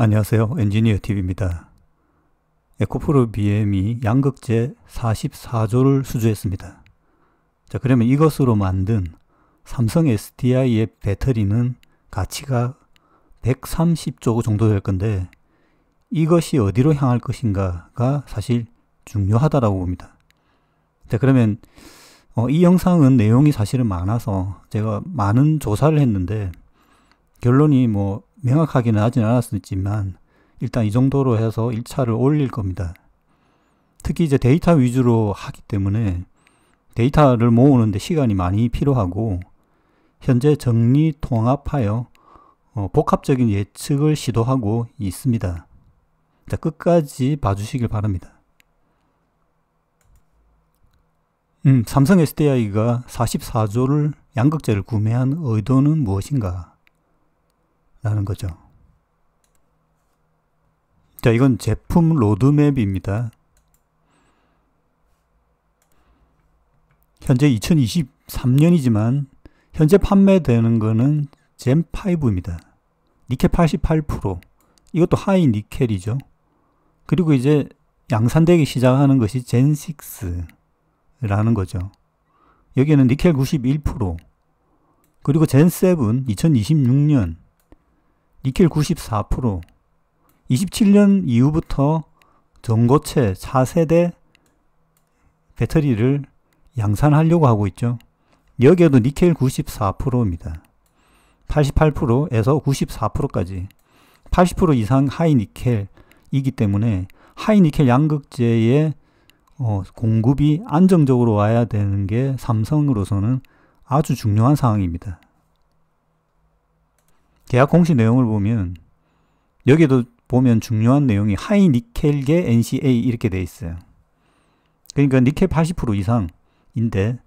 안녕하세요. 엔지니어 TV입니다. 에코프로 BM이 양극재 44조를 수주했습니다. 자, 그러면 이것으로 만든 삼성 SDI의 배터리는 가치가 130조 정도 될 건데 이것이 어디로 향할 것인가가 사실 중요하다라고 봅니다. 자, 그러면 어, 이 영상은 내용이 사실은 많아서 제가 많은 조사를 했는데 결론이 뭐 명확하게는 하진 않았지만 일단 이 정도로 해서 1차를 올릴 겁니다. 특히 이제 데이터 위주로 하기 때문에 데이터를 모으는데 시간이 많이 필요하고 현재 정리 통합하여 어, 복합적인 예측을 시도하고 있습니다. 자, 끝까지 봐주시길 바랍니다. 음, 삼성 SDI가 44조를 양극재를 구매한 의도는 무엇인가? 라는 거죠. 자, 이건 제품 로드맵입니다. 현재 2023년이지만 현재 판매되는 거는 젠5입니다. 니켈 88%. 이것도 하이 니켈이죠. 그리고 이제 양산되기 시작하는 것이 젠6라는 거죠. 여기는 니켈 91%. 그리고 Gen 7 2026년 니켈 94%, 27년 이후부터 전고체 차세대 배터리를 양산하려고 하고 있죠. 여기에도 니켈 94%입니다. 88%에서 94%까지 80% 이상 하이 니켈이기 때문에 하이 니켈 양극재의 어, 공급이 안정적으로 와야 되는 게 삼성으로서는 아주 중요한 상황입니다. 계약 공시 내용을 보면 여기도 보면 중요한 내용이 하이 니켈계 NCA 이렇게 돼 있어요. 그러니까 니켈 80% 이상인데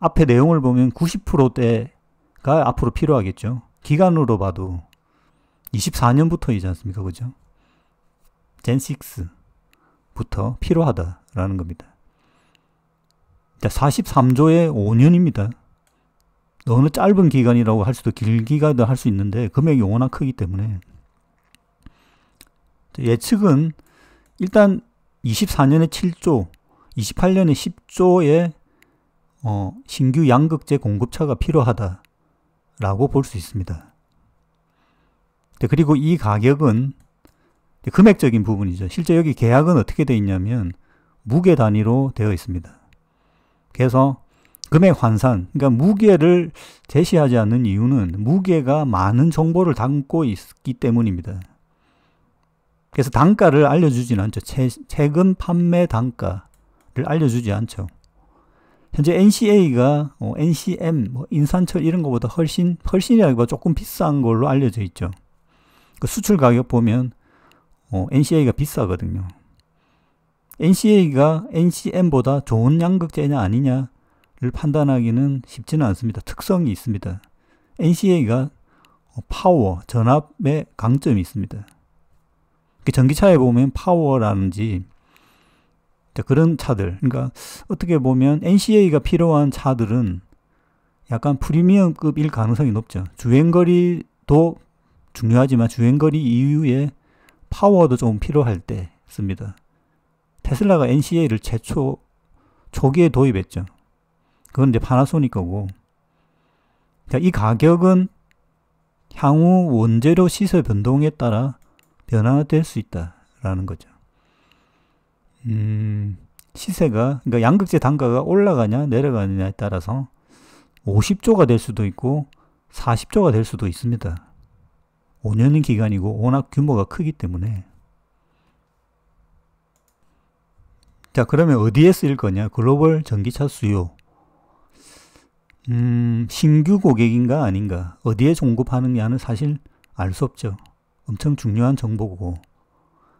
앞에 내용을 보면 90%대가 앞으로 필요하겠죠. 기간으로 봐도 24년부터이지 않습니까? 그죠? 젠6부터 필요하다라는 겁니다. 자, 43조에 5년입니다. 어느 짧은 기간이라고 할 수도 길기간도 할 수 있는데 금액이 워낙 크기 때문에 예측은 일단 24년에 7조, 28년에 10조의 어, 신규 양극재 공급차가 필요하다라고 볼 수 있습니다. 그리고 이 가격은 금액적인 부분이죠. 실제 여기 계약은 어떻게 되어 있냐면 무게 단위로 되어 있습니다. 그래서 금액 환산, 그러니까 무게를 제시하지 않는 이유는 무게가 많은 정보를 담고 있기 때문입니다. 그래서 단가를 알려주지는 않죠. 최, 최근 판매 단가를 알려주지 않죠. 현재 NCA가 어, NCM, 뭐 인산철 이런 것보다 훨씬 훨씬이라기보다 조금 비싼 걸로 알려져 있죠. 그 수출 가격 보면 어, NCA가 비싸거든요. NCA가 NCM보다 좋은 양극재냐 아니냐 를 판단하기는 쉽지는 않습니다. 특성이 있습니다. NCA가 파워, 전압의 강점이 있습니다. 전기차에 보면 파워라든지 그런 차들, 그러니까 어떻게 보면 NCA가 필요한 차들은 약간 프리미엄급일 가능성이 높죠. 주행거리도 중요하지만 주행거리 이후에 파워도 좀 필요할 때 씁니다. 테슬라가 NCA를 최초 초기에 도입했죠. 그건 이제 파나소닉 거고. 이 가격은 향후 원재료 시세 변동에 따라 변화될 수 있다라는 거죠. 음, 시세가, 그러니까 양극재 단가가 올라가냐 내려가느냐에 따라서 50조가 될 수도 있고 40조가 될 수도 있습니다. 5년인 기간이고 워낙 규모가 크기 때문에. 자, 그러면 어디에 쓰일 거냐? 글로벌 전기차 수요. 음, 신규 고객인가 아닌가, 어디에 공급하느냐는 사실 알 수 없죠. 엄청 중요한 정보고,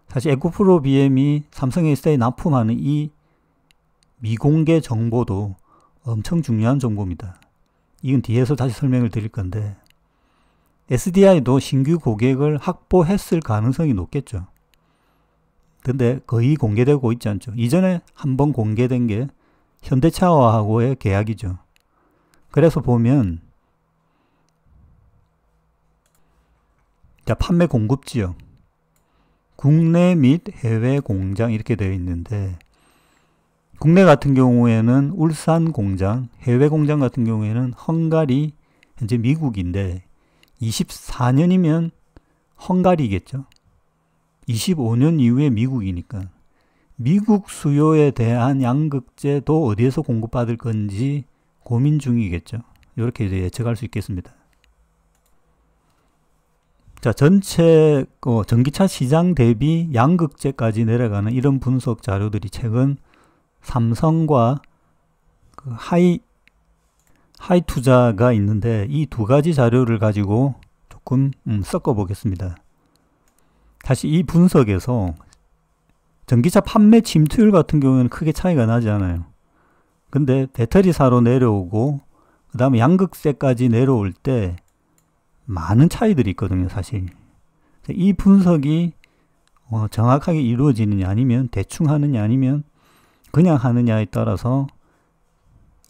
사실 에코프로 BM이 삼성 SDI 납품하는 이 미공개 정보도 엄청 중요한 정보입니다. 이건 뒤에서 다시 설명을 드릴 건데, SDI도 신규 고객을 확보했을 가능성이 높겠죠. 근데 거의 공개되고 있지 않죠. 이전에 한번 공개된 게 현대차와하고의 계약이죠. 그래서 보면 자 판매 공급 지역 국내 및 해외 공장 이렇게 되어 있는데 국내 같은 경우에는 울산 공장, 해외 공장 같은 경우에는 헝가리, 현재 미국인데 24년이면 헝가리겠죠. 25년 이후에 미국이니까 미국 수요에 대한 양극재도 어디에서 공급받을 건지 고민 중이겠죠. 이렇게 이제 예측할 수 있겠습니다. 자, 전체 어, 전기차 시장 대비 양극재까지 내려가는 이런 분석 자료들이 최근 삼성과 그 하이 하이 투자가 있는데 이 두 가지 자료를 가지고 조금 음, 섞어 보겠습니다. 다시 이 분석에서 전기차 판매 침투율 같은 경우에는 크게 차이가 나지 않아요. 근데 배터리사로 내려오고 그 다음에 양극재까지 내려올 때 많은 차이들이 있거든요, 사실. 이 분석이 어, 정확하게 이루어지느냐 아니면 대충 하느냐 아니면 그냥 하느냐에 따라서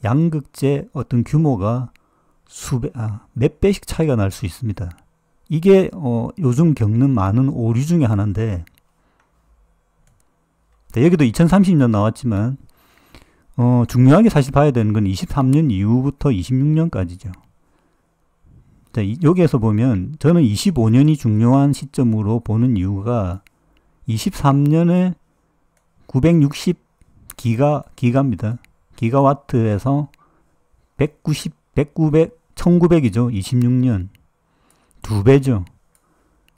양극재 어떤 규모가 수배, 아, 몇 배씩 차이가 날 수 있습니다. 이게 어, 요즘 겪는 많은 오류 중에 하나인데 네, 여기도 2030년 나왔지만 어, 중요하게 사실 봐야 되는 건 23년 이후부터 26년까지죠. 자, 여기에서 보면 저는 25년이 중요한 시점으로 보는 이유가 23년에 960 기가 기가입니다. 기가와트에서 190 1,900 1900이죠. 26년 두 배죠.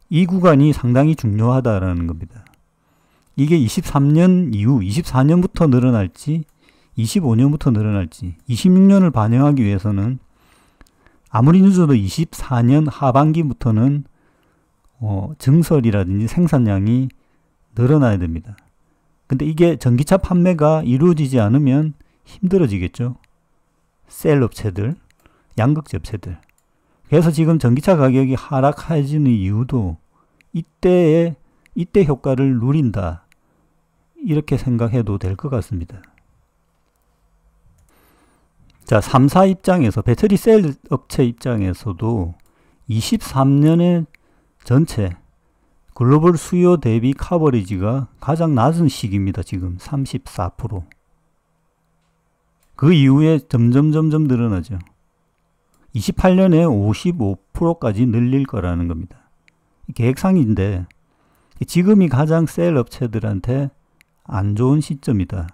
이 구간이 상당히 중요하다라는 겁니다. 이게 23년 이후 24년부터 늘어날지 25년부터 늘어날지 26년을 반영하기 위해서는 아무리 늦어도 24년 하반기부터는 어, 증설이라든지 생산량이 늘어나야 됩니다. 근데 이게 전기차 판매가 이루어지지 않으면 힘들어지겠죠. 셀 업체들, 양극재 업체들. 그래서 지금 전기차 가격이 하락해지는 이유도 이때에 이때 효과를 누린다. 이렇게 생각해도 될 것 같습니다. 자, 3사 입장에서 배터리 셀 업체 입장에서도 23년의 전체 글로벌 수요 대비 카버리지가 가장 낮은 시기입니다. 지금 34%. 그 이후에 점점 점점 늘어나죠. 28년에 55%까지 늘릴 거라는 겁니다. 계획상인데 지금이 가장 셀 업체들한테 안 좋은 시점이다.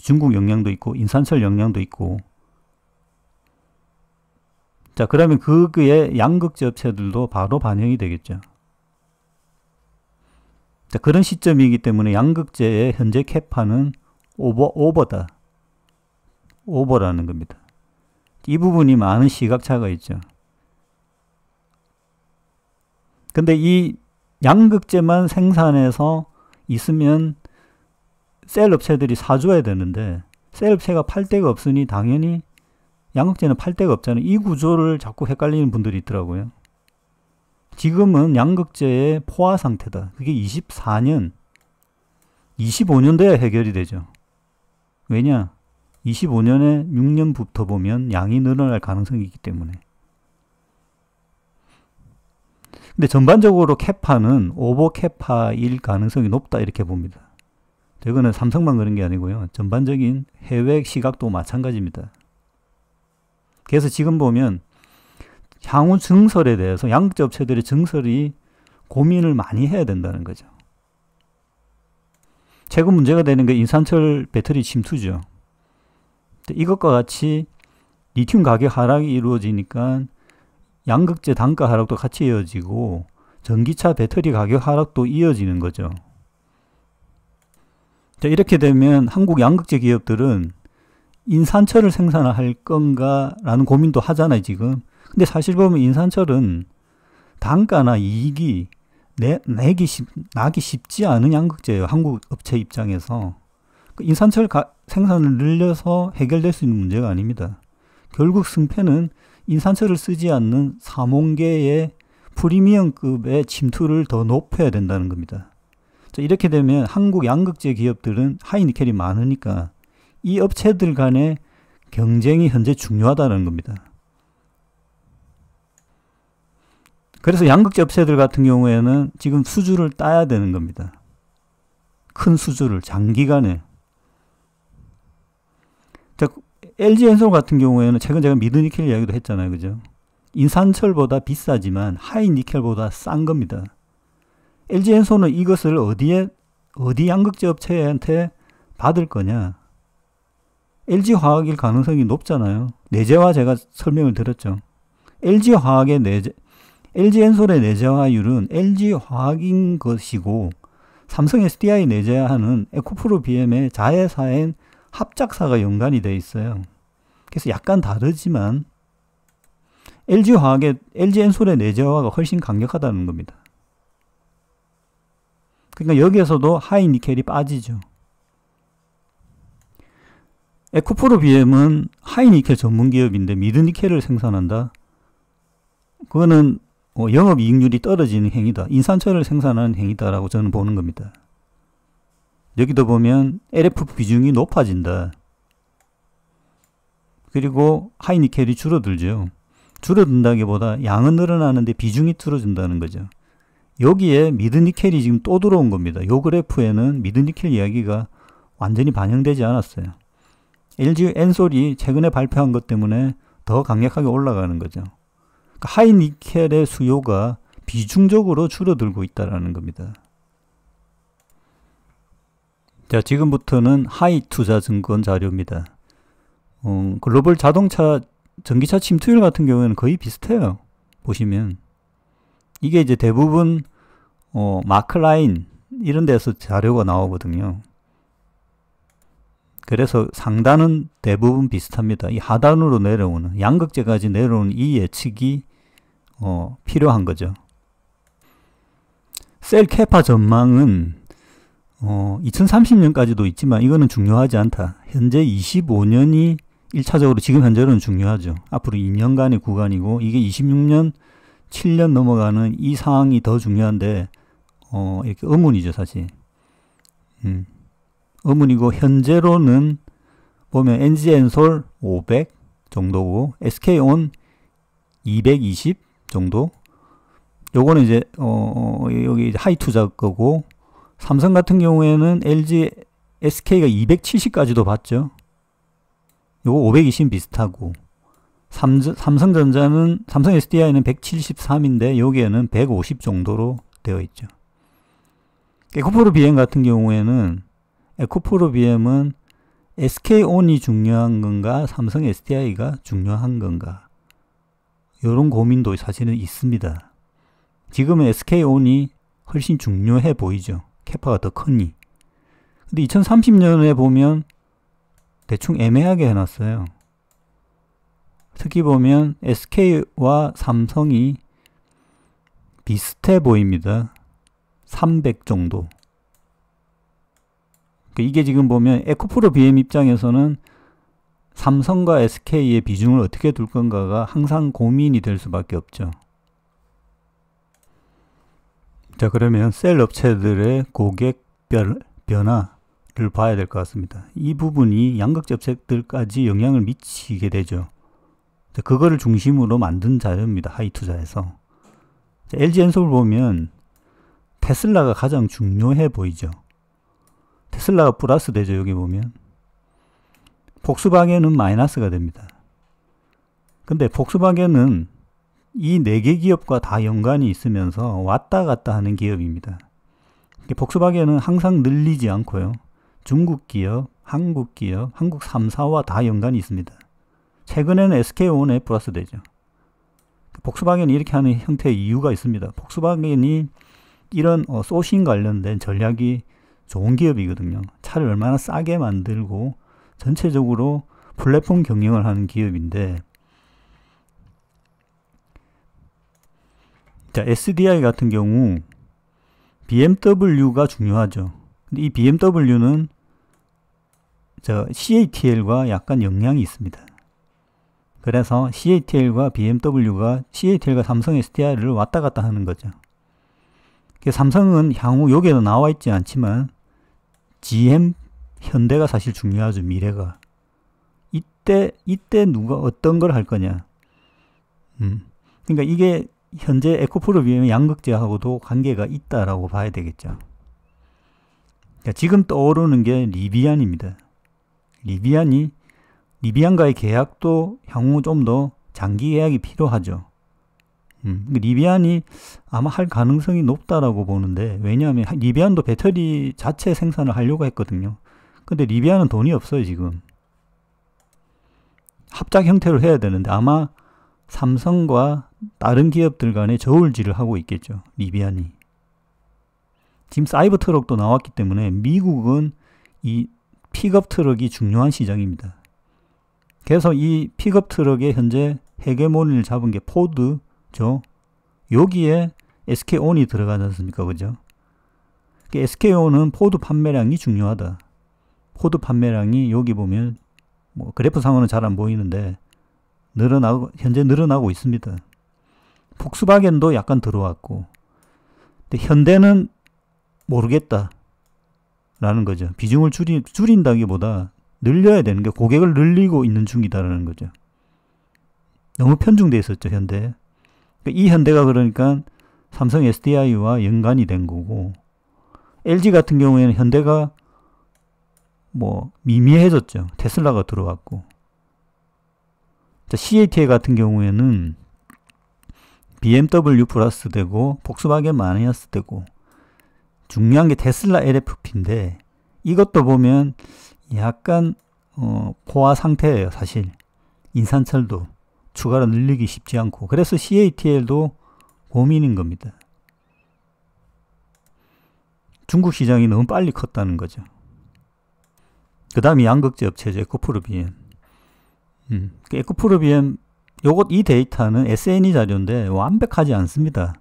중국 영향도 있고 인산철 영향도 있고 자 그러면 그의 양극재 업체들도 바로 반영이 되겠죠. 자 그런 시점이기 때문에 양극재의 현재 캐파는 오버 오버다. 오버라는 겁니다. 이 부분이 많은 시각차가 있죠. 근데 이 양극재만 생산해서 있으면 셀 업체들이 사줘야 되는데 셀 업체가 팔 데가 없으니 당연히 양극재는 팔 데가 없잖아요. 이 구조를 자꾸 헷갈리는 분들이 있더라고요. 지금은 양극재의 포화 상태다. 그게 24년, 25년 돼야 해결이 되죠. 왜냐? 25년에 6년부터 보면 양이 늘어날 가능성이 있기 때문에. 근데 전반적으로 캐파는 오버 캐파일 가능성이 높다 이렇게 봅니다. 이거는 삼성만 그런 게 아니고요. 전반적인 해외 시각도 마찬가지입니다. 그래서 지금 보면 향후 증설에 대해서 양극재 업체들의 증설이 고민을 많이 해야 된다는 거죠. 최근 문제가 되는 게 인산철 배터리 침투죠. 이것과 같이 리튬 가격 하락이 이루어지니까 양극재 단가 하락도 같이 이어지고 전기차 배터리 가격 하락도 이어지는 거죠. 자, 이렇게 되면 한국 양극재 기업들은 인산철을 생산할 건가라는 고민도 하잖아요, 지금. 근데 사실 보면 인산철은 단가나 이익이 내, 내기 쉽, 나기 쉽지 않은 양극재예요. 한국 업체 입장에서. 그 인산철 가, 생산을 늘려서 해결될 수 있는 문제가 아닙니다. 결국 승패는 인산철을 쓰지 않는 사몽계의 프리미엄급의 침투를 더 높여야 된다는 겁니다. 자, 이렇게 되면 한국 양극재 기업들은 하이니켈이 많으니까 이 업체들 간의 경쟁이 현재 중요하다는 겁니다. 그래서 양극재 업체들 같은 경우에는 지금 수주를 따야 되는 겁니다. 큰 수주를 장기간에. 자, LG 엔솔 같은 경우에는 최근 제가 미드니켈 이야기도 했잖아요. 그죠? 인산철보다 비싸지만 하이니켈보다 싼 겁니다. LG 엔솔은 이것을 어디에 어디 양극재 업체한테 받을 거냐? LG 화학일 가능성이 높잖아요. 내재화 제가 설명을 드렸죠. LG 화학의 내재 LG 엔솔의 내재화율은 LG 화학인 것이고 삼성 SDI 내재하는 에코프로 BM의 자회사인 합작사가 연관이 돼 있어요. 그래서 약간 다르지만 LG 화학의 LG 엔솔의 내재화가 훨씬 강력하다는 겁니다. 그러니까 여기에서도 하이 니켈이 빠지죠. 에코프로 BM은 하이 니켈 전문 기업인데 미드 니켈을 생산한다. 그거는 어, 영업 이익률이 떨어지는 행위다. 인산철을 생산하는 행위다라고 저는 보는 겁니다. 여기도 보면 LFP 비중이 높아진다. 그리고 하이니켈이 줄어들죠. 줄어든다기보다 양은 늘어나는데 비중이 줄어든다는 거죠. 여기에 미드니켈이 지금 또 들어온 겁니다. 요 그래프에는 미드니켈 이야기가 완전히 반영되지 않았어요. LG 엔솔이 최근에 발표한 것 때문에 더 강력하게 올라가는 거죠. 그러니까 하이니켈의 수요가 비중적으로 줄어들고 있다는 겁니다. 자, 지금부터는 하이 투자 증권 자료입니다. 어, 글로벌 자동차 전기차 침투율 같은 경우에는 거의 비슷해요. 보시면 이게 이제 대부분 어, 마크라인 이런 데서 자료가 나오거든요. 그래서 상단은 대부분 비슷합니다. 이 하단으로 내려오는 양극재까지 내려오는 이 예측이 어, 필요한 거죠. 셀 캐파 전망은 어, 2030년까지도 있지만 이거는 중요하지 않다. 현재 25년이 1차적으로 지금 현재로는 중요하죠. 앞으로 2년간의 구간이고 이게 26년 7년 넘어가는 이 상황이 더 중요한데 어, 이렇게 의문이죠, 사실. 음. 의문이고 현재로는 보면 NG엔솔 500 정도고 SK온 220 정도. 요거는 이제 어, 어 여기 하이 투자 거고 삼성 같은 경우에는 LG SK가 270까지도 봤죠. 요거 520 비슷하고 삼성, 삼성전자는 삼성 SDI는 173인데 여기에는 150 정도로 되어 있죠. 에코프로 BM 같은 경우에는 에코프로 BM은 SK온이 중요한 건가 삼성 SDI가 중요한 건가 이런 고민도 사실은 있습니다. 지금은 SK온이 훨씬 중요해 보이죠. 캐파가 더 크니. 근데 2030년에 보면 대충 애매하게 해놨어요. 특히 보면 SK와 삼성이 비슷해 보입니다. 300 정도. 그러니까 이게 지금 보면 에코프로 BM 입장에서는 삼성과 SK의 비중을 어떻게 둘 건가가 항상 고민이 될 수밖에 없죠. 자, 그러면 셀 업체들의 고객 변화를 봐야 될 것 같습니다. 이 부분이 양극재 업체들까지 영향을 미치게 되죠. 자, 그거를 중심으로 만든 자료입니다. 하이투자에서. LG 엔솔 보면 테슬라가 가장 중요해 보이죠. 테슬라가 플러스 되죠. 여기 보면. 폭스바겐은 마이너스가 됩니다. 근데 폭스바겐은 이 네 개 기업과 다 연관이 있으면서 왔다 갔다 하는 기업입니다. 폭스바겐은 항상 늘리지 않고요. 중국 기업, 한국 기업, 한국 3사와 다 연관이 있습니다. 최근에는 SK온에 플러스 되죠. 폭스바겐이 이렇게 하는 형태의 이유가 있습니다. 폭스바겐이 이런 어, 소싱 관련된 전략이 좋은 기업이거든요. 차를 얼마나 싸게 만들고 전체적으로 플랫폼 경영을 하는 기업인데 자, SDI 같은 경우 BMW가 중요하죠. 근데 이 BMW는 저 CATL과 약간 영향이 있습니다. 그래서 CATL과 BMW가 CATL과 삼성 SDI를 왔다 갔다 하는 거죠. 삼성은 향후 여기에도 나와 있지 않지만 GM 현대가 사실 중요하죠. 미래가. 이때 이때 누가 어떤 걸 할 거냐. 음. 그러니까 이게 현재 에코프로비엠 양극재하고도 관계가 있다라고 봐야 되겠죠. 그러니까 지금 떠오르는 게 리비안입니다. 리비안이 리비안과의 계약도 향후 좀 더 장기 계약이 필요하죠. 음, 리비안이 아마 할 가능성이 높다라고 보는데 왜냐하면 리비안도 배터리 자체 생산을 하려고 했거든요. 근데 리비안은 돈이 없어요 지금. 합작 형태로 해야 되는데 아마 삼성과 다른 기업들 간에 저울질을 하고 있겠죠. 리비안이. 지금 사이버 트럭도 나왔기 때문에 미국은 이 픽업 트럭이 중요한 시장입니다. 그래서 이 픽업 트럭의 현재 헤게모니를 잡은 게 포드죠. 여기에 SK온이 들어가지 않습니까? 그죠? SK온은 포드 판매량이 중요하다. 포드 판매량이 여기 보면 뭐 그래프 상으로는 잘 안 보이는데 늘어나고 현재 늘어나고 있습니다. 폭스바겐도 약간 들어왔고 근데 현대는 모르겠다 라는 거죠. 비중을 줄이, 줄인다기보다 늘려야 되는 게 고객을 늘리고 있는 중이다라는 거죠. 너무 편중돼 있었죠 현대. 그러니까 이 현대가 그러니까 삼성 SDI와 연관이 된 거고 LG 같은 경우에는 현대가 뭐 미미해졌죠. 테슬라가 들어왔고 CATA 같은 경우에는 BMW 플러스 되고 폭스바겐 마이너스 되고 중요한 게 테슬라 LFP인데 이것도 보면 약간 어, 포화 상태예요 사실 인산철도 추가로 늘리기 쉽지 않고 그래서 CATL도 고민인 겁니다. 중국 시장이 너무 빨리 컸다는 거죠. 그 다음이 양극재 업체죠. 에코프로비엠. 음, 그 에코프로비엠 요것 이 데이터는 SNE 자료인데 완벽하지 않습니다.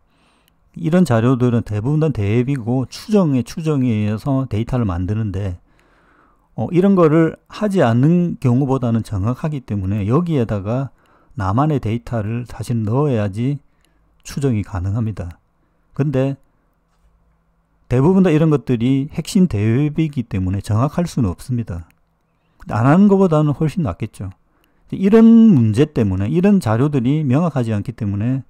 이런 자료들은 대부분 다 대비고 추정에 추정에 의해서 데이터를 만드는데 어, 이런 거를 하지 않는 경우보다는 정확하기 때문에 여기에다가 나만의 데이터를 사실 넣어야지 추정이 가능합니다. 근데 대부분 다 이런 것들이 핵심 대비이기 때문에 정확할 수는 없습니다. 안 하는 것보다는 훨씬 낫겠죠. 이런 문제 때문에 이런 자료들이 명확하지 않기 때문에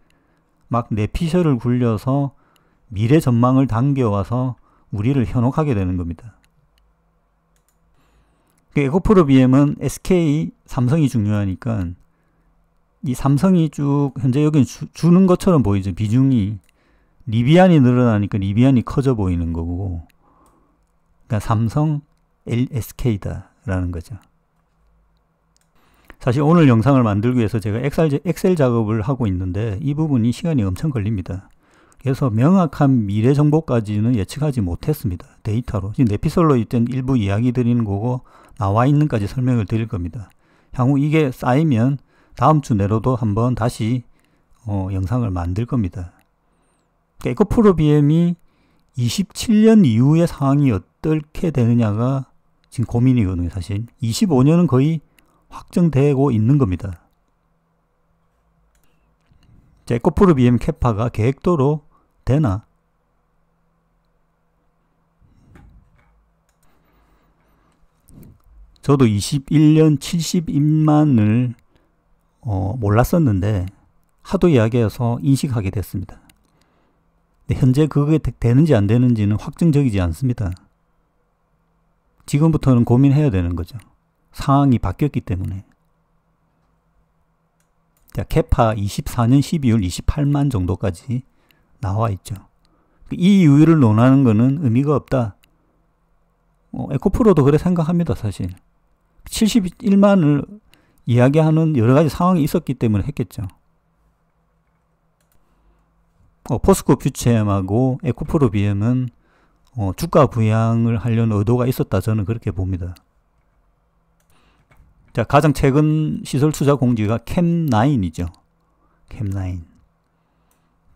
막 내피셜을 굴려서 미래 전망을 당겨와서 우리를 현혹하게 되는 겁니다. 그 에코프로 BM은 SK, 삼성이 중요하니까 이 삼성이 쭉 현재 여기 주, 는 것처럼 보이죠. 비중이 리비안이 늘어나니까 리비안이 커져 보이는 거고 그러니까 삼성 LSK다 라는 거죠. 사실 오늘 영상을 만들기 위해서 제가 엑셀, 엑셀 작업을 하고 있는데 이 부분이 시간이 엄청 걸립니다. 그래서 명확한 미래 정보까지는 예측하지 못했습니다. 데이터로. 지금 네피솔로 일단 일부 이야기 드리는 거고 나와 있는까지 설명을 드릴 겁니다. 향후 이게 쌓이면 다음 주 내로도 한번 다시 어, 영상을 만들 겁니다. 그러니까 에코프로 BM이 27년 이후의 상황이 어떻게 되느냐가 지금 고민이거든요, 사실. 25년은 거의 확정되고 있는 겁니다. 에코프로 BM 캐파가 계획도로 되나? 저도 21년 71만을 어, 몰랐었는데 하도 이야기해서 인식하게 됐습니다. 현재 그게 되는지 안 되는지는 확정적이지 않습니다. 지금부터는 고민해야 되는 거죠. 상황이 바뀌었기 때문에. 자, 캐파 24년 12월 28만 정도까지 나와 있죠. 이 이유를 논하는 것은 의미가 없다. 어, 에코프로도 그래 생각합니다, 사실. 71만을 이야기하는 여러 가지 상황이 있었기 때문에 했겠죠. 어, 포스코 퓨체엠하고 에코프로 BM은 어, 주가 부양을 하려는 의도가 있었다 저는 그렇게 봅니다. 자, 가장 최근 시설 투자 공지가 캠9이죠. 캠9.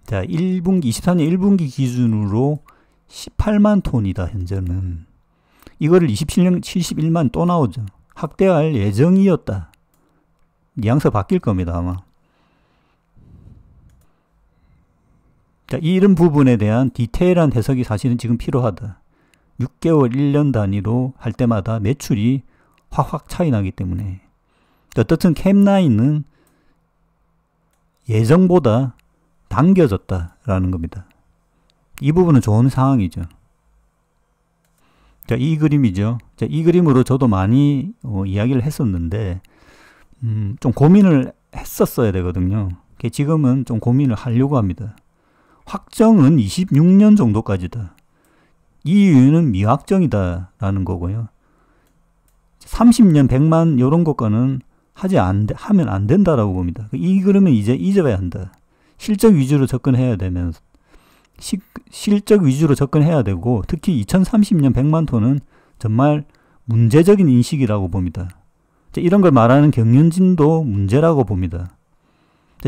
자, 1분기, 23년 1분기 기준으로 18만 톤이다, 현재는. 이거를 27년 71만 또 나오죠. 확대할 예정이었다. 뉘앙스 바뀔 겁니다, 아마. 자, 이런 부분에 대한 디테일한 해석이 사실은 지금 필요하다. 6개월, 1년 단위로 할 때마다 매출이 확확 차이 나기 때문에. 어떻든 캠9은 예정보다 당겨졌다라는 겁니다. 이 부분은 좋은 상황이죠. 자, 이 그림이죠. 자, 이 그림으로 저도 많이 어, 이야기를 했었는데, 음, 좀 고민을 했었어야 되거든요. 지금은 좀 고민을 하려고 합니다. 확정은 26년 정도까지다. 이 이유는 미확정이다라는 거고요. 30년, 100만 이런 것과는 하지 안 하면 안 된다라고 봅니다. 이 그러면 이제 잊어야 한다. 실적 위주로 접근해야 되면서 시, 실적 위주로 접근해야 되고 특히 2030년 100만 톤은 정말 문제적인 인식이라고 봅니다. 이런 걸 말하는 경영진도 문제라고 봅니다.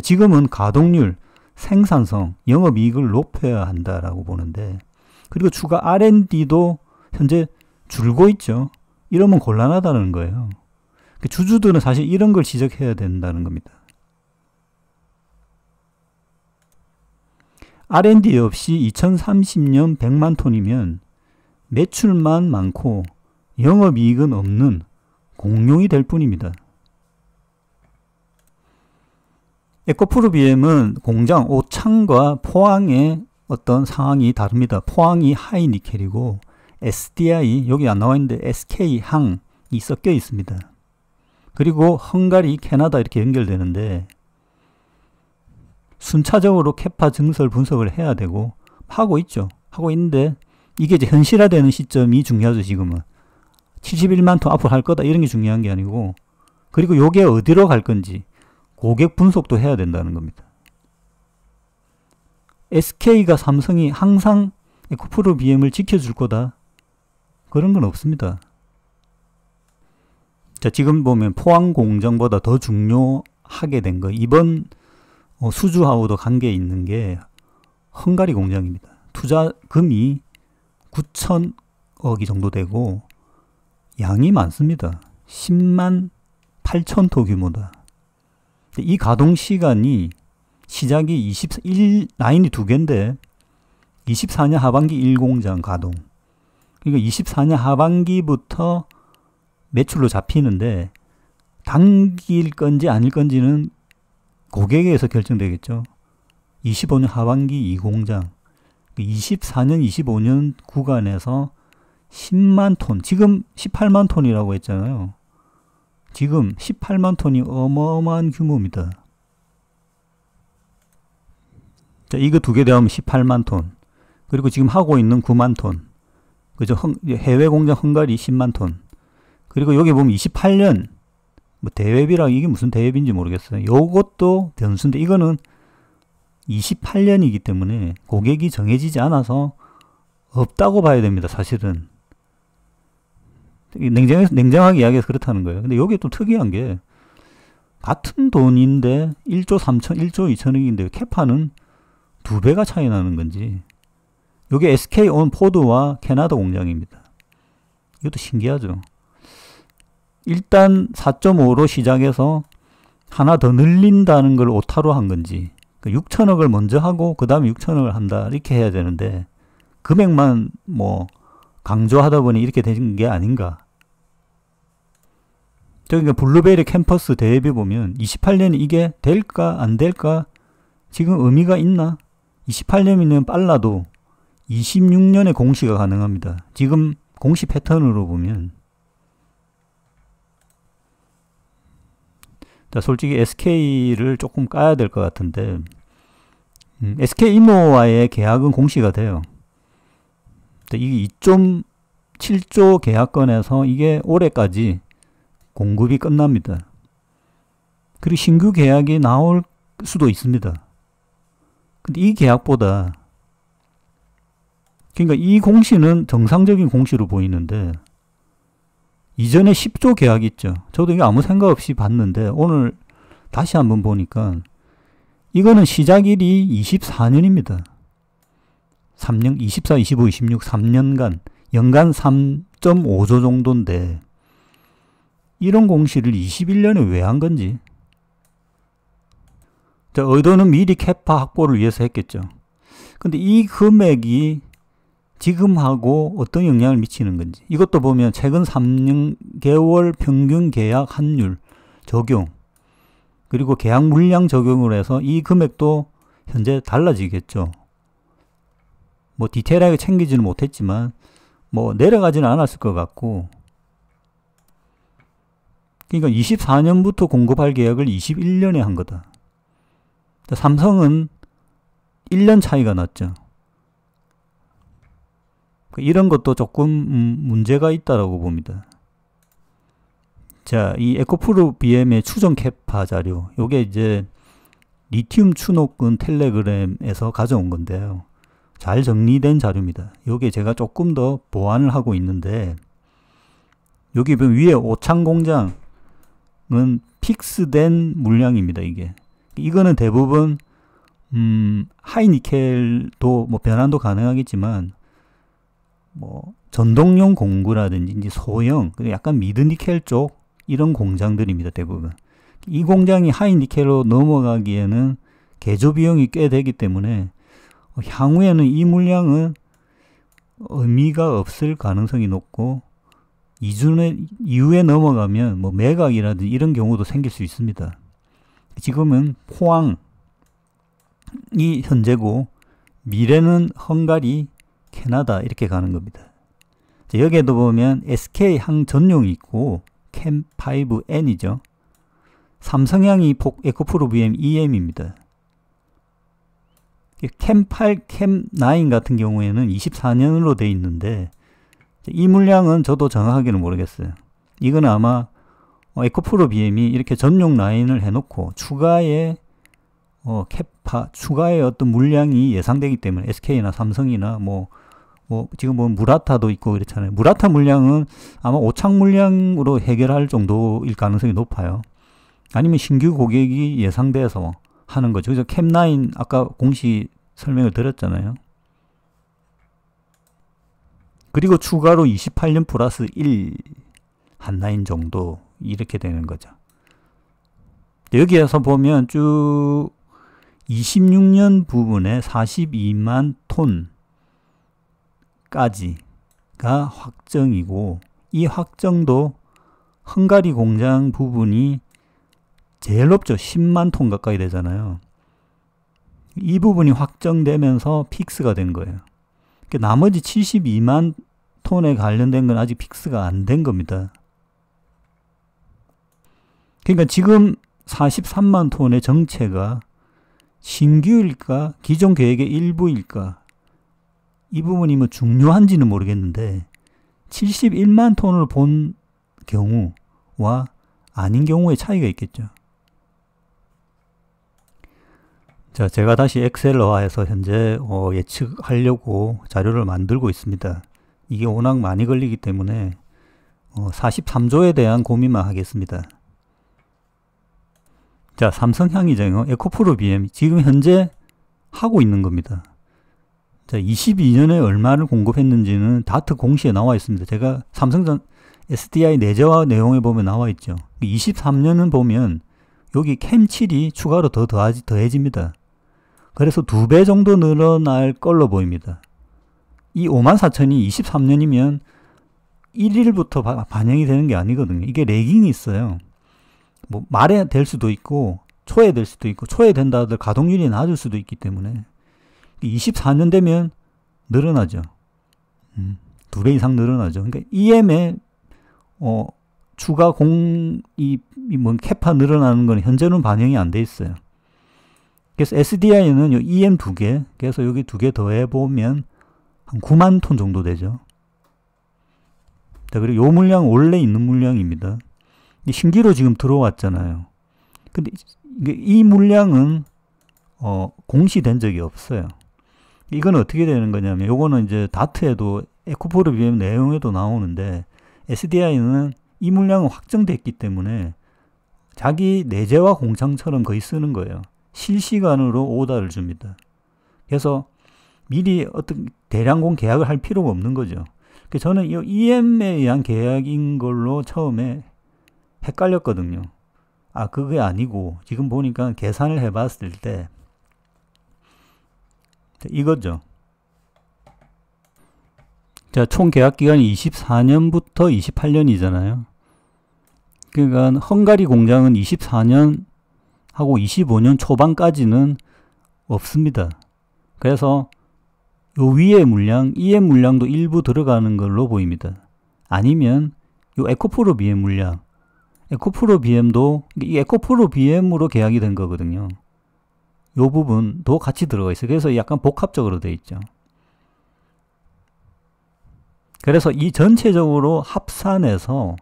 지금은 가동률, 생산성, 영업이익을 높여야 한다라고 보는데 그리고 추가 R&D도 현재 줄고 있죠. 이러면 곤란하다는 거예요. 그 주주들은 사실 이런 걸 지적해야 된다는 겁니다. R&D 없이 2030년 100만 톤이면 매출만 많고 영업이익은 없는 공룡이 될 뿐입니다. 에코프로 BM은 공장 오창과 포항의 어떤 상황이 다릅니다. 포항이 하이니켈이고 SDI 여기 안 나와 있는데 SK 항이 섞여 있습니다. 그리고 헝가리, 캐나다 이렇게 연결되는데 순차적으로 캐파 증설 분석을 해야 되고 하고 있죠. 하고 있는데 이게 이제 현실화되는 시점이 중요하죠, 지금은. 71만 톤 앞으로 할 거다 이런 게 중요한 게 아니고 그리고 요게 어디로 갈 건지 고객 분석도 해야 된다는 겁니다. SK가 삼성이 항상 에코프로 BM을 지켜줄 거다. 그런 건 없습니다. 자, 지금 보면 포항 공정보다 더 중요하게 된 거. 이번 어, 수주하고도 관계 있는 게 헝가리 공장입니다. 투자금이 9천억이 정도 되고 양이 많습니다. 10만 8천 토 규모다. 이 가동 시간이 시작이 21 라인이 두 개인데 24년 하반기 1공장 가동. 그러니까 24년 하반기부터 매출로 잡히는데 당길 건지 아닐 건지는 고객에서 결정되겠죠. 25년 하반기 2공장 24년 25년 구간에서 10만 톤 지금 18만 톤이라고 했잖아요. 지금 18만 톤이 어마어마한 규모입니다. 자, 이거 두개 더하면 18만 톤. 그리고 지금 하고 있는 9만 톤. 그죠? 해외 공장 헝가리 10만 톤. 그리고 여기 보면 28년 뭐 대회비랑 이게 무슨 대회비인지 모르겠어요. 요것도 변수인데 이거는 28년이기 때문에 고객이 정해지지 않아서 없다고 봐야 됩니다. 사실은. 냉정, 냉정하게 이야기해서 그렇다는 거예요. 근데 여기 또 특이한 게 같은 돈인데 1조 3천, 1조 2천억인데 캐파는 두 배가 차이 나는 건지. 여기 SK 온 포드와 캐나다 공장입니다. 이것도 신기하죠. 일단 4.5로 시작해서 하나 더 늘린다는 걸 오타로 한 건지, 6천억을 그 먼저 하고 그 다음에 6천억을 한다 이렇게 해야 되는데 금액만 뭐 강조하다 보니 이렇게 된 게 아닌가. 그러니까 블루베리 캠퍼스 대비 보면 28년이 이게 될까 안 될까 지금 의미가 있나? 28년이면 빨라도 26년에 공시가 가능합니다. 지금 공시 패턴으로 보면 자, 솔직히 SK를 조금 까야 될 것 같은데 음, SK 이노와의 계약은 공시가 돼요. 이게 2.7조 계약건에서 이게 올해까지 공급이 끝납니다. 그리고 신규 계약이 나올 수도 있습니다. 근데 이 계약보다 그러니까 이 공시는 정상적인 공시로 보이는데 이전에 10조 계약 있죠. 저도 이거 아무 생각 없이 봤는데 오늘 다시 한번 보니까 이거는 시작일이 24년입니다. 3년, 24, 25, 26, 3년간 연간 3.5조 정도인데 이런 공시를 21년에 왜 한 건지. 자, 의도는 미리 캐파 확보를 위해서 했겠죠. 근데 이 금액이 지금하고 어떤 영향을 미치는 건지. 이것도 보면 최근 3개월 평균 계약 환율 적용, 그리고 계약 물량 적용을 해서 이 금액도 현재 달라지겠죠. 뭐 디테일하게 챙기지는 못했지만 뭐 내려가지는 않았을 것 같고 그러니까 24년부터 공급할 계약을 21년에 한 거다. 삼성은 1년 차이가 났죠. 이런 것도 조금 음, 문제가 있다라고 봅니다. 자, 이 에코프로 BM의 추정 캐파 자료. 요게 이제 리튬 추노근 텔레그램에서 가져온 건데요. 잘 정리된 자료입니다. 요게 제가 조금 더 보완을 하고 있는데 여기 위에 오창 공장은 픽스된 물량입니다, 이게. 이거는 대부분 음, 하이니켈도 뭐 변환도 가능하겠지만 뭐 전동용 공구라든지 소형 약간 미드니켈 쪽 이런 공장들입니다 대부분 이 공장이 하이니켈로 넘어가기에는 개조 비용이 꽤 되기 때문에 향후에는 이 물량은 의미가 없을 가능성이 높고 이전에 이후에 넘어가면 뭐 매각이라든지 이런 경우도 생길 수 있습니다. 지금은 포항이 현재고 미래는 헝가리, 캐나다 이렇게 가는 겁니다. 여기에도 보면 SK 항 전용이 있고 캠5N이죠. 삼성향이 에코프로 VM EM입니다. 캠8, 캠9 같은 경우에는 24년으로 돼 있는데 이 물량은 저도 정확하게는 모르겠어요. 이건 아마 에코프로 BM이 이렇게 전용 라인을 해놓고 추가의 어, 캐파, 추가의 어떤 물량이 예상되기 때문에 SK나 삼성이나 뭐 뭐 지금 뭐 무라타도 있고 그렇잖아요. 무라타 물량은 아마 오창 물량으로 해결할 정도일 가능성이 높아요. 아니면 신규 고객이 예상돼서 하는 거죠. 그래서 캠9 아까 공시 설명을 드렸잖아요. 그리고 추가로 28년 플러스 1 한 라인 정도 이렇게 되는 거죠. 여기에서 보면 쭉 26년 부분에 42만 톤 까지가 확정이고 이 확정도 헝가리 공장 부분이 제일 높죠. 10만 톤 가까이 되잖아요. 이 부분이 확정되면서 fix가 된 거예요. 그러니까 나머지 72만 톤에 관련된 건 아직 fix가 안 된 겁니다. 그러니까 지금 43만 톤의 정체가 신규일까, 기존 계획의 일부일까, 이 부분이 뭐 중요한지는 모르겠는데 71만 톤을 본 경우와 아닌 경우의 차이가 있겠죠. 자, 제가 다시 엑셀러화해서 현재 어, 예측하려고 자료를 만들고 있습니다. 이게 워낙 많이 걸리기 때문에 어, 43조에 대한 고민만 하겠습니다. 자, 삼성향이죠. 에코프로 BM 지금 현재 하고 있는 겁니다. 자, 22년에 얼마를 공급했는지는 다트 공시에 나와 있습니다. 제가 삼성전 SDI 내재화 내용에 보면 나와 있죠. 23년은 보면 여기 캠7이 추가로 더 더하지, 더해집니다. 그래서 두 배 정도 늘어날 걸로 보입니다. 이 5만 4천이 23년이면 1일부터 바, 반영이 되는 게 아니거든요. 이게 레깅이 있어요. 뭐 말에 될 수도 있고 초에 될 수도 있고 초에 된다 하들 가동률이 낮을 수도 있기 때문에 24년 되면 늘어나죠. 음, 두 배 이상 늘어나죠. 그러니까 EM의 어, 추가 공, 이, 뭐, 캐파 늘어나는 건 현재는 반영이 안 돼 있어요. 그래서 SDI는 요 EM 두 개, 그래서 여기 두 개 더해 보면 한 9만 톤 정도 되죠. 자, 그리고 요 물량 원래 있는 물량입니다. 신기로 지금 들어왔잖아요. 근데 이 물량은 어, 공시된 적이 없어요. 이건 어떻게 되는 거냐면 요거는 이제 다트에도 에코포르 BM 내용에도 나오는데 SDI는 이 물량은 확정됐기 때문에 자기 내재화 공장처럼 거의 쓰는 거예요. 실시간으로 오다를 줍니다. 그래서 미리 어떤 대량공 계약을 할 필요가 없는 거죠. 저는 이 EM에 의한 계약인 걸로 처음에 헷갈렸거든요. 아, 그게 아니고 지금 보니까 계산을 해봤을 때 이거죠. 자, 총 계약 기간이 24년부터 28년이잖아요. 그러니까 헝가리 공장은 24년 하고 25년 초반까지는 없습니다. 그래서 요 위에 물량, EM 물량도 일부 들어가는 걸로 보입니다. 아니면 요 에코프로 BM 물량, 에코프로 BM도 이 에코프로 BM으로 계약이 된 거거든요. 요 부분도 같이 들어가 있어요. 그래서 약간 복합적으로 돼 있죠. 그래서 이 전체적으로 합산해서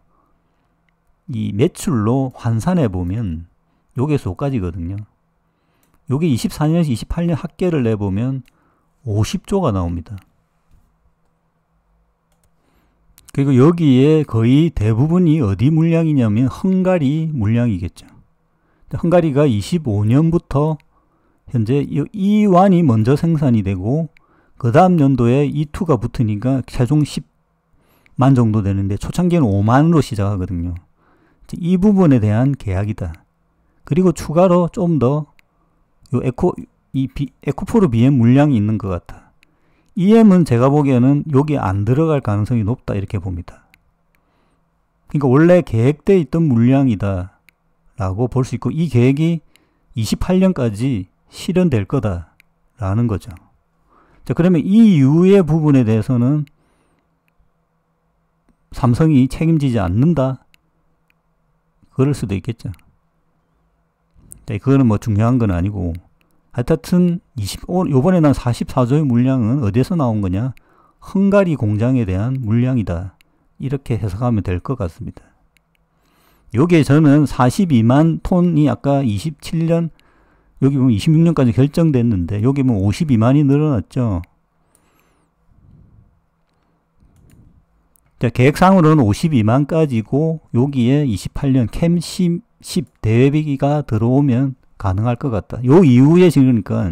이 매출로 환산해 보면 요게 소까지거든요. 요게 24년에서 28년 합계를 내보면 50조가 나옵니다. 그리고 여기에 거의 대부분이 어디 물량이냐면 헝가리 물량이겠죠. 헝가리가 25년부터 현재 이 완이 먼저 생산이 되고 그 다음 연도에 E2가 붙으니까 최종 10만 정도 되는데 초창기에는 5만으로 시작하거든요. 이 부분에 대한 계약이다. 그리고 추가로 좀더 에코 이 비, 에코프로 BM 물량이 있는 것 같다. EM은 제가 보기에는 여기 안 들어갈 가능성이 높다 이렇게 봅니다. 그러니까 원래 계획돼 있던 물량이다 라고 볼 수 있고 이 계획이 28년까지 실현될 거다라는 거죠. 자, 그러면 이 이후의 부분에 대해서는 삼성이 책임지지 않는다. 그럴 수도 있겠죠. 자, 그거는 뭐 중요한 건 아니고. 하여튼 20, 요번에 난 44조의 물량은 어디에서 나온 거냐? 헝가리 공장에 대한 물량이다. 이렇게 해석하면 될 것 같습니다. 요게 저는 42만 톤이 아까 27년 여기 보면 26년까지 결정됐는데 여기 보면 52만이 늘어났죠. 자, 계획상으로는 52만까지고 여기에 28년 캠 10, 10 대회비가 들어오면 가능할 것 같다. 요 이후에 지금 그러니까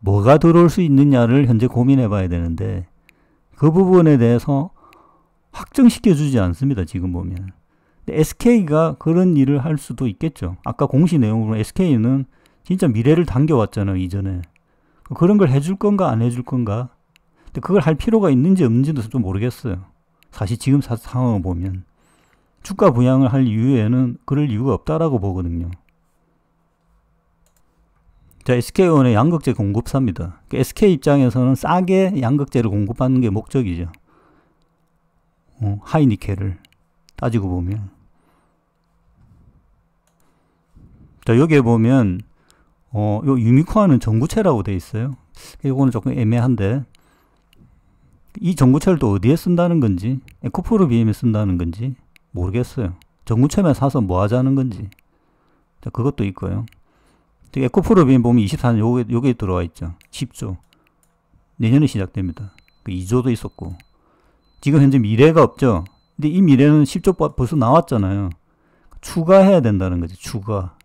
뭐가 들어올 수 있느냐를 현재 고민해 봐야 되는데 그 부분에 대해서 확정시켜 주지 않습니다. 지금 보면. SK가 그런 일을 할 수도 있겠죠. 아까 공시 내용으로 SK는 진짜 미래를 당겨왔잖아요, 이전에. 그런 걸 해줄 건가, 안 해줄 건가. 근데 그걸 할 필요가 있는지 없는지도 좀 모르겠어요. 사실 지금 사, 상황을 보면. 주가 부양을 할 이유에는 그럴 이유가 없다라고 보거든요. 자, SK온의 양극재 공급사입니다. SK 그 입장에서는 싸게 양극재를 공급하는 게 목적이죠. 어, 하이니켈을 따지고 보면. 자, 여기에 보면 어, 요 유미코아는 전구체라고 돼 있어요. 이거는 조금 애매한데 이 전구체를 또 어디에 쓴다는 건지 에코프로 BM에 쓴다는 건지 모르겠어요. 전구체만 사서 뭐 하자는 건지 자, 그것도 있고요. 에코프로 BM 보면 24년 요게, 요게 들어와 있죠. 10조. 내년에 시작됩니다. 그 2조도 있었고 지금 현재 미래가 없죠. 근데 이 미래는 10조 벌써 나왔잖아요. 추가해야 된다는 거죠. 추가.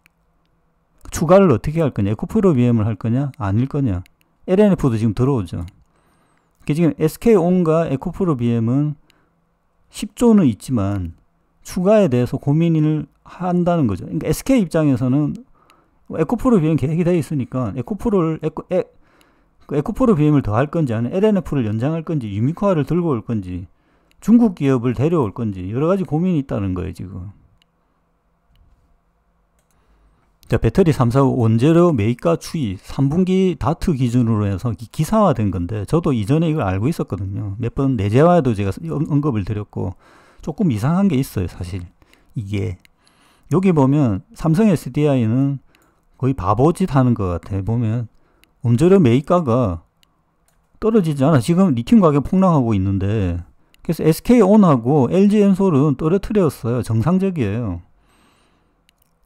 추가를 어떻게 할 거냐? 에코프로 BM을 할 거냐? 아닐 거냐? LNF도 지금 들어오죠. 지금 SK온과 에코프로 BM은 10조는 있지만 추가에 대해서 고민을 한다는 거죠. 그러니까 SK 입장에서는 에코프로 BM 계획이 되어 있으니까 에코프로를 에코, 에, 그 에코프로 BM을 더 할 건지 아니면 LNF를 연장할 건지 유미코아를 들고 올 건지 중국 기업을 데려올 건지 여러 가지 고민이 있다는 거예요, 지금. 자, 배터리 3, 4, 원재료 매입가 추이 3분기 다트 기준으로 해서 기사화된 건데 저도 이전에 이걸 알고 있었거든요. 몇 번 내재화에도 제가 언급을 드렸고 조금 이상한 게 있어요, 사실. 이게 여기 보면 삼성 SDI는 거의 바보짓 하는 것 같아. 보면 원재료 매입가가 떨어지지 않아. 지금 리튬 가격 폭락하고 있는데 그래서 SK온하고 LG엔솔은 떨어뜨렸어요. 정상적이에요.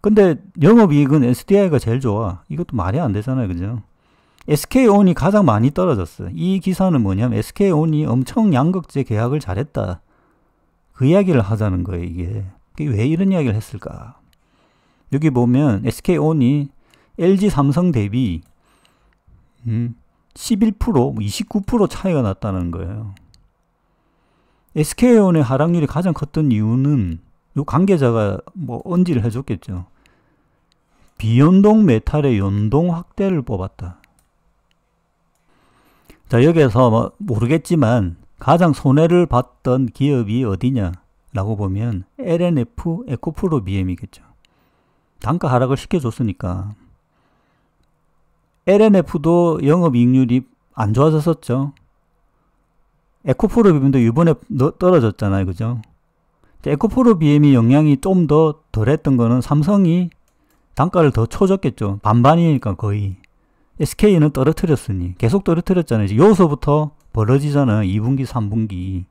근데 영업이익은 SDI가 제일 좋아. 이것도 말이 안 되잖아요. 그죠? SK온이 가장 많이 떨어졌어요. 이 기사는 뭐냐면 SK온이 엄청 양극재 계약을 잘했다. 그 이야기를 하자는 거예요, 이게. 왜 이런 이야기를 했을까? 여기 보면 SK온이 LG 삼성 대비 음, 11%, 29%뭐 차이가 났다는 거예요. SK온의 하락률이 가장 컸던 이유는 요 관계자가 뭐 언지를 해줬겠죠. 비연동 메탈의 연동 확대를 뽑았다. 자, 여기에서 뭐 모르겠지만 가장 손해를 봤던 기업이 어디냐 라고 보면 LNF 에코프로 BM이겠죠. 단가 하락을 시켜줬으니까. LNF도 영업이익률이 안 좋아졌었죠. 에코프로 비엠도 이번에 떨어졌잖아요. 그죠? 에코프로 비엠이 영향이 좀 더 덜했던 거는 삼성이 단가를 더 쳐줬겠죠. 반반이니까 거의. SK는 떨어뜨렸으니. 계속 떨어뜨렸잖아요. 여기서부터 벌어지잖아요. 2분기, 3분기.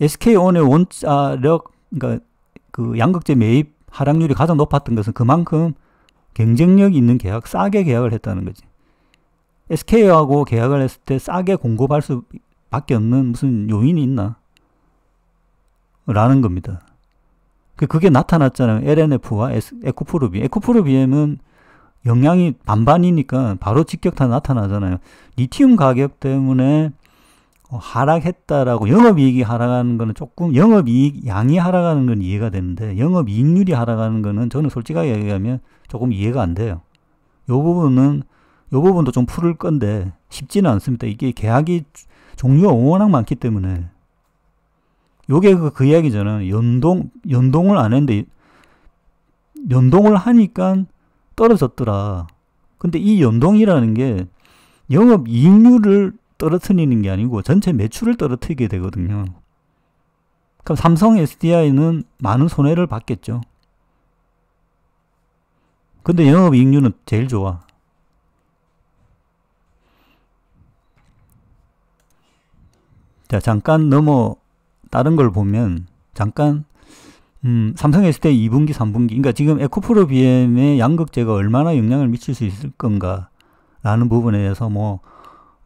SK온의 원자력, 그러니까 그 양극재 매입 하락률이 가장 높았던 것은 그만큼 경쟁력 있는 계약, 싸게 계약을 했다는 거지. SK하고 계약을 했을 때 싸게 공급할 수밖에 없는 무슨 요인이 있나? 라는 겁니다. 그, 그게 나타났잖아요. LNF와 에코프로비. 에코프로비엠은 영향이 반반이니까 바로 직격탄 나타나잖아요. 리튬 가격 때문에 어, 하락했다라고 영업이익이 하락하는 거는 조금 영업이익 양이 하락하는 건 이해가 되는데 영업이익률이 하락하는 거는 저는 솔직하게 얘기하면 조금 이해가 안 돼요. 요 부분은 요 부분도 좀 풀을 건데 쉽지는 않습니다. 이게 계약이 종류가 워낙 많기 때문에 요게 그, 그 이야기잖아요. 연동 연동을 안 했는데 연동을 하니까 떨어졌더라. 근데 이 연동이라는 게 영업 이익률을 떨어뜨리는 게 아니고 전체 매출을 떨어뜨리게 되거든요. 그럼 삼성 SDI는 많은 손해를 받겠죠. 근데 영업 이익률은 제일 좋아. 자, 잠깐 넘어 다른 걸 보면 잠깐 음, 삼성 SDI 2분기, 3분기. 그러니까 지금 에코프로 BM의 양극재가 얼마나 영향을 미칠 수 있을 건가라는 부분에 대해서 뭐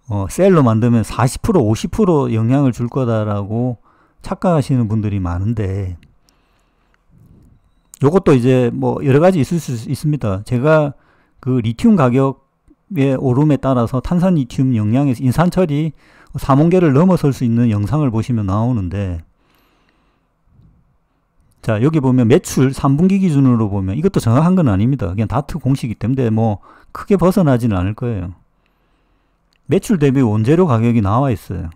어, 셀로 만들면 40% 50% 영향을 줄 거다라고 착각하시는 분들이 많은데 요것도 이제 뭐 여러 가지 있을 수 있습니다. 제가 그 리튬 가격의 오름에 따라서 탄산 리튬 영향에 인산 처리 3원계를 넘어설 수 있는 영상을 보시면 나오는데 자 여기 보면 매출 3분기 기준으로 보면 이것도 정확한 건 아닙니다. 그냥 다트 공식이기 때문에 뭐 크게 벗어나지는 않을 거예요. 매출 대비 원재료 가격이 나와 있어요.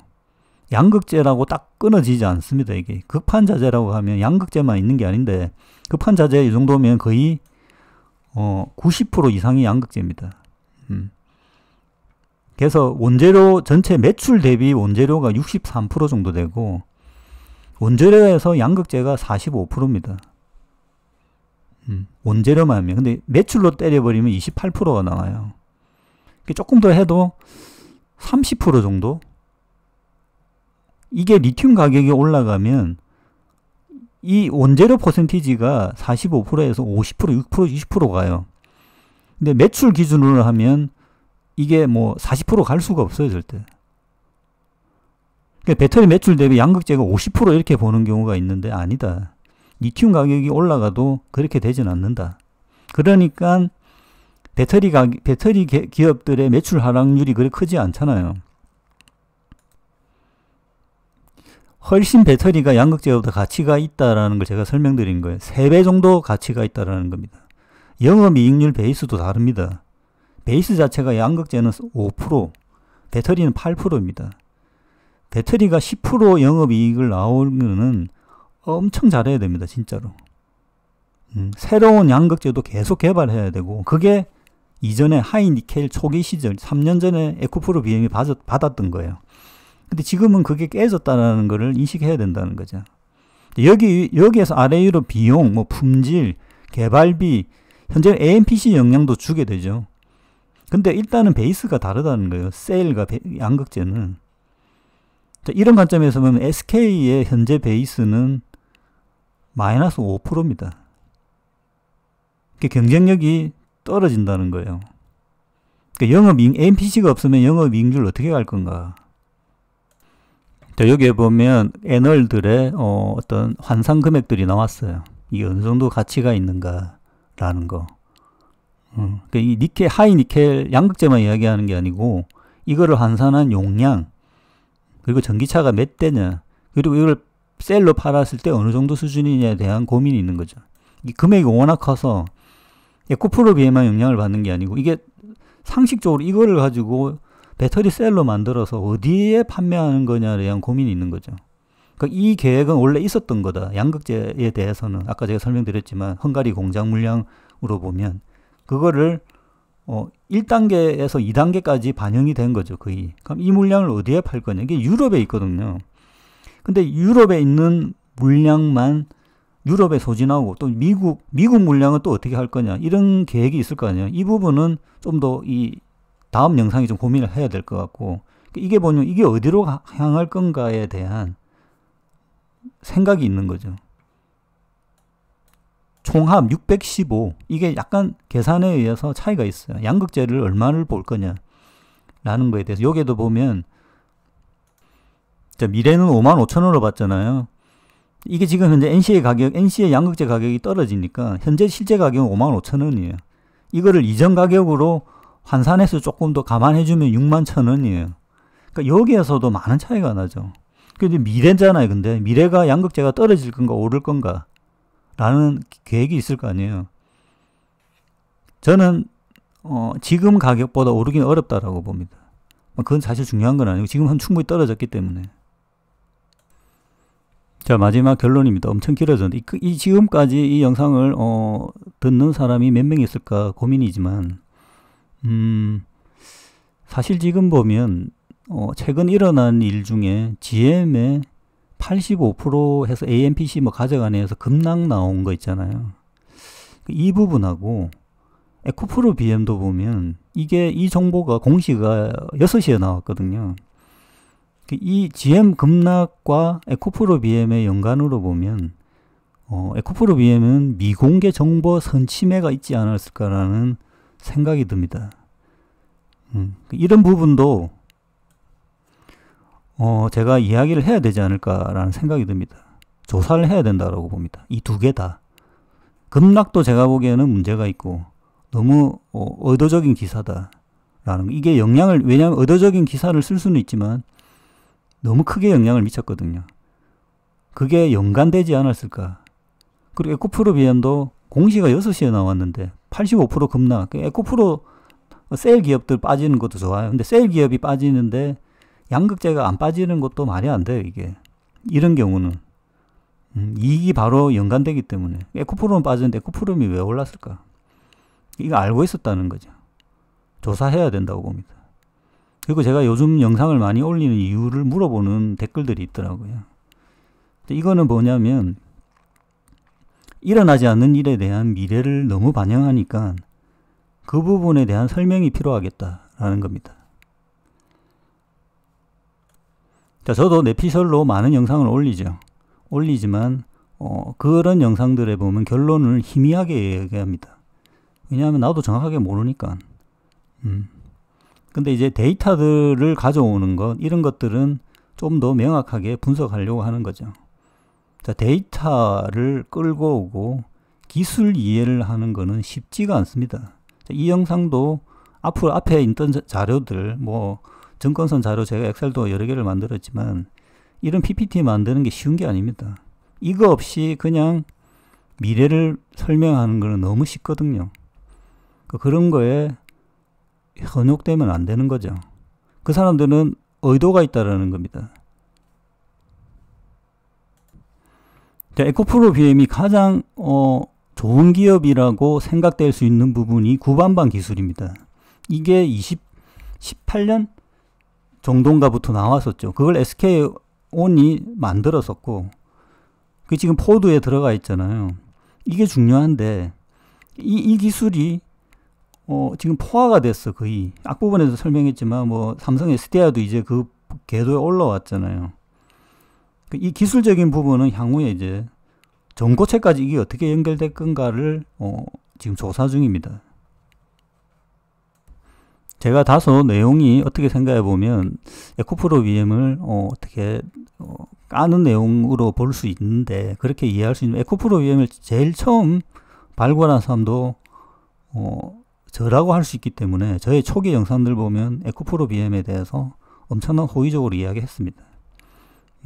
양극재라고 딱 끊어지지 않습니다. 이게 극판자재라고 하면 양극재만 있는 게 아닌데 급판자재 이 정도면 거의 어, 90% 이상이 양극재입니다. 음. 그래서 원재료 전체 매출 대비 원재료가 63% 정도 되고 원재료에서 양극재가 45%입니다. 음, 원재료만 하면 근데 매출로 때려버리면 28%가 나와요. 조금 더 해도 30% 정도? 이게 리튬 가격이 올라가면 이 원재료 퍼센티지가 45%에서 50%, 6%, 20% 가요. 근데 매출 기준으로 하면 이게 뭐 40%갈 수가 없어요, 절대. 그러니까 배터리 매출 대비 양극재가 50% 이렇게 보는 경우가 있는데 아니다. 리튬 가격이 올라가도 그렇게 되진 않는다. 그러니까 배터리 가 배터리 기업들의 매출 하락률이 그리 크지 않잖아요. 훨씬 배터리가 양극재보다 가치가 있다라는 걸 제가 설명드린 거예요. 3배 정도 가치가 있다라는 겁니다. 영업이익률 베이스도 다릅니다. 베이스 자체가 양극재는 5%, 배터리는 8%입니다. 배터리가 10% 영업이익을 나오면은 엄청 잘해야 됩니다. 진짜로. 음, 새로운 양극재도 계속 개발해야 되고 그게 이전에 하이니켈 초기 시절 3년 전에 에코프로 BM이 받았던 거예요. 근데 지금은 그게 깨졌다는 것을 인식해야 된다는 거죠. 여기, 여기에서 아래 위로 비용, 뭐 품질, 개발비, 현재 AMPC 영향도 주게 되죠. 근데 일단은 베이스가 다르다는 거예요. 세일과 양극재는. 이런 관점에서 보면 SK의 현재 베이스는 마이너스 5%입니다. 경쟁력이 떨어진다는 거예요. 그러니까 영업 잉, NPC가 없으면 영업 이익률 어떻게 갈 건가? 자, 여기에 보면 애널들의 어, 어떤 환산 금액들이 나왔어요. 이게 어느 정도 가치가 있는가라는 거. 음, 그러니까 이 니켈, 하이 니켈 양극재만 이야기하는 게 아니고 이거를 환산한 용량 그리고 전기차가 몇 대냐 그리고 이걸 셀로 팔았을 때 어느 정도 수준이냐에 대한 고민이 있는 거죠. 이 금액이 워낙 커서 에코프로 비엠만 영향을 받는 게 아니고 이게 상식적으로 이거를 가지고 배터리 셀로 만들어서 어디에 판매하는 거냐에 대한 고민이 있는 거죠. 그러니까 이 계획은 원래 있었던 거다. 양극재에 대해서는 아까 제가 설명드렸지만 헝가리 공장 물량으로 보면 그거를 어, 1단계에서 2단계까지 반영이 된 거죠, 거의. 그럼 이 물량을 어디에 팔 거냐? 이게 유럽에 있거든요. 근데 유럽에 있는 물량만 유럽에 소진하고 또 미국, 미국 물량은 또 어떻게 할 거냐? 이런 계획이 있을 거 아니에요. 이 부분은 좀 더 이 다음 영상이 좀 고민을 해야 될 것 같고, 이게 뭐냐, 이게 어디로 향할 건가에 대한 생각이 있는 거죠. 총합 615 이게 약간 계산에 의해서 차이가 있어요. 양극재를 얼마를 볼 거냐 라는 거에 대해서 여기에도 보면 자, 미래는 5만 5천 원으로 봤잖아요. 이게 지금 현재 NC의 가격, NC의 양극재 가격이 떨어지니까 현재 실제 가격은 5만 5천 원이에요. 이거를 이전 가격으로 환산해서 조금 더 감안해주면 6만 천 원이에요. 그러니까 여기에서도 많은 차이가 나죠. 근데 미래잖아요. 근데 미래가 양극재가 떨어질 건가 오를 건가 라는 계획이 있을 거 아니에요. 저는 어, 지금 가격보다 오르긴 어렵다라고 봅니다. 그건 사실 중요한 건 아니고 지금 은 충분히 떨어졌기 때문에. 자 마지막 결론입니다. 엄청 길어졌는데 이, 이 지금까지 이 영상을 어, 듣는 사람이 몇 명 있을까 고민이지만 음, 사실 지금 보면 어, 최근 일어난 일 중에 GM의 85% 해서 AMPC 뭐 가져가네 해서 급락 나온 거 있잖아요. 이 부분하고 에코프로 BM도 보면 이게 이 정보가 공시가 6시에 나왔거든요. 이 GM 급락과 에코프로 BM의 연관으로 보면 어, 에코프로 BM은 미공개 정보 선침해가 있지 않았을까라는 생각이 듭니다. 음, 이런 부분도 어, 제가 이야기를 해야 되지 않을까라는 생각이 듭니다. 조사를 해야 된다고 봅니다. 이 두 개 다. 급락도 제가 보기에는 문제가 있고 너무 어, 의도적인 기사다라는 거. 이게 영향을 왜냐하면 의도적인 기사를 쓸 수는 있지만 너무 크게 영향을 미쳤거든요. 그게 연관되지 않았을까. 그리고 에코프로 비엠도 공시가 6시에 나왔는데 85% 급락. 그 에코프로 셀 기업들 빠지는 것도 좋아요. 근데 셀 기업이 빠지는데 양극재가 안 빠지는 것도 말이 안 돼요, 이게. 이런 경우는. 음, 이익이 바로 연관되기 때문에. 에코프롬 빠졌는데 에코프롬이 왜 올랐을까? 이거 알고 있었다는 거죠. 조사해야 된다고 봅니다. 그리고 제가 요즘 영상을 많이 올리는 이유를 물어보는 댓글들이 있더라고요. 이거는 뭐냐면, 일어나지 않는 일에 대한 미래를 너무 반영하니까 그 부분에 대한 설명이 필요하겠다라는 겁니다. 자, 저도 내피셜로 많은 영상을 올리죠. 올리지만 어, 그런 영상들에 보면 결론을 희미하게 얘기합니다. 왜냐하면 나도 정확하게 모르니까. 음. 근데 이제 데이터들을 가져오는 것, 이런 것들은 좀 더 명확하게 분석하려고 하는 거죠. 자, 데이터를 끌고 오고 기술 이해를 하는 거는 쉽지가 않습니다. 자, 이 영상도 앞으로 앞에 있던 자료들, 뭐, 증권선 자료 제가 엑셀도 여러 개를 만들었지만 이런 PPT 만드는 게 쉬운 게 아닙니다. 이거 없이 그냥 미래를 설명하는 거는 너무 쉽거든요. 그 그런 거에 현혹되면 안 되는 거죠. 그 사람들은 의도가 있다라는 겁니다. 에코프로 BM이 가장 어, 좋은 기업이라고 생각될 수 있는 부분이 구반방 기술입니다. 이게 20, 18년 정동가부터 나왔었죠. 그걸 SK온이 만들었었고, 그 지금 포드에 들어가 있잖아요. 이게 중요한데, 이, 이 기술이, 어, 지금 포화가 됐어, 거의. 앞부분에서 설명했지만, 뭐, 삼성 SDI도 이제 그 궤도에 올라왔잖아요. 그이 기술적인 부분은 향후에 이제 전고체까지 이게 어떻게 연결될 건가를, 어, 지금 조사 중입니다. 제가 다소 내용이 어떻게 생각해 보면 에코프로 VM을 어, 떻게 어, 까는 내용으로 볼 수 있는데 그렇게 이해할 수 있는 에코프로 VM을 제일 처음 발굴한 사람도 어, 저라고 할 수 있기 때문에 저의 초기 영상들 보면 에코프로 VM에 대해서 엄청난 호의적으로 이야기했습니다.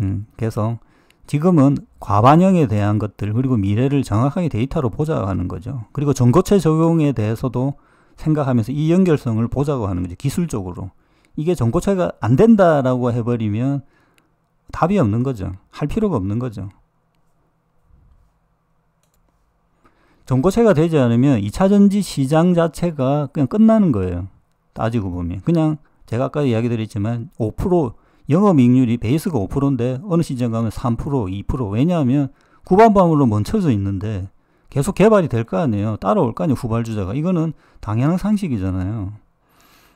음, 그래서 지금은 과반영에 대한 것들 그리고 미래를 정확하게 데이터로 보자 하는 거죠. 그리고 전고체 적용에 대해서도 생각하면서 이 연결성을 보자고 하는 거죠. 기술적으로. 이게 전고체가 안 된다라고 해버리면 답이 없는 거죠. 할 필요가 없는 거죠. 전고체가 되지 않으면 2차 전지 시장 자체가 그냥 끝나는 거예요. 따지고 보면. 그냥 제가 아까 이야기 드렸지만 5% 영업이익률이 베이스가 5%인데 어느 시장 가면 3% 2% 왜냐하면 구반밤으로 멈춰져 있는데 계속 개발이 될 거 아니에요. 따라올 거 아니에요. 후발주자가. 이거는 당연한 상식이잖아요.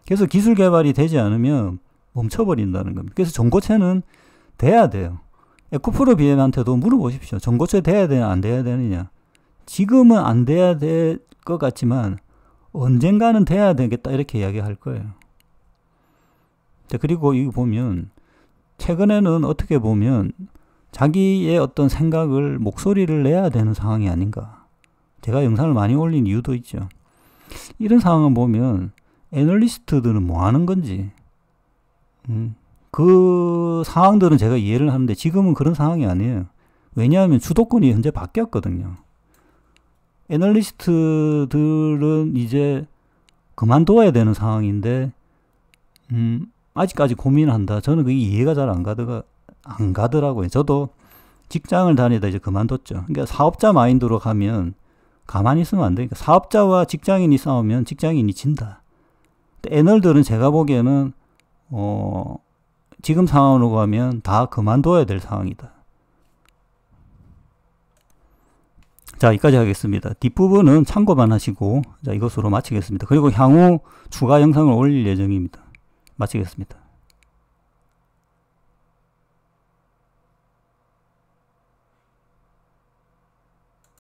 그래서 기술 개발이 되지 않으면 멈춰버린다는 겁니다. 그래서 전고체는 돼야 돼요. 에코프로 BM한테도 물어보십시오. 전고체 돼야 되냐 안 돼야 되느냐. 지금은 안 돼야 될 것 같지만 언젠가는 돼야 되겠다 이렇게 이야기할 거예요. 자, 그리고 이거 보면 최근에는 어떻게 보면 자기의 어떤 생각을 목소리를 내야 되는 상황이 아닌가. 제가 영상을 많이 올린 이유도 있죠. 이런 상황을 보면 애널리스트들은 뭐 하는 건지, 음, 그 상황들은 제가 이해를 하는데 지금은 그런 상황이 아니에요. 왜냐하면 주도권이 현재 바뀌었거든요. 애널리스트들은 이제 그만둬야 되는 상황인데, 음, 아직까지 고민을 한다. 저는 그게 이해가 잘 안 가더가, 안 가더라고요. 저도 직장을 다니다 이제 그만뒀죠. 그러니까 사업자 마인드로 가면 가만히 있으면 안 되니까 사업자와 직장인이 싸우면 직장인이 진다. 애널들은 제가 보기에는 어 지금 상황으로 가면 다 그만둬야 될 상황이다. 자, 여기까지 하겠습니다. 뒷부분은 참고만 하시고, 자, 이것으로 마치겠습니다. 그리고 향후 추가 영상을 올릴 예정입니다. 마치겠습니다.